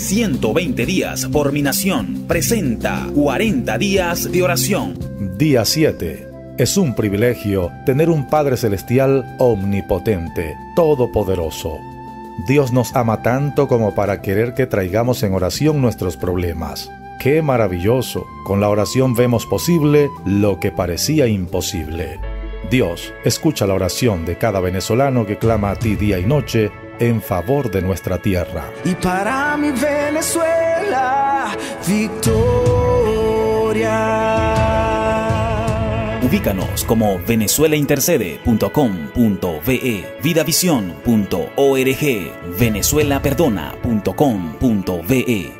120 días por mi nación presenta 40 días de oración. Día 7. Es un privilegio tener un Padre Celestial omnipotente, todopoderoso. Dios nos ama tanto como para querer que traigamos en oración nuestros problemas. ¡Qué maravilloso! Con la oración vemos posible lo que parecía imposible. Dios, escucha la oración de cada venezolano que clama a ti día y noche en favor de nuestra tierra. Y para mi Venezuela, victoria. Ubícanos como venezuelaintercede.com.be, vidavisión.org, venezuelaperdona.com.be.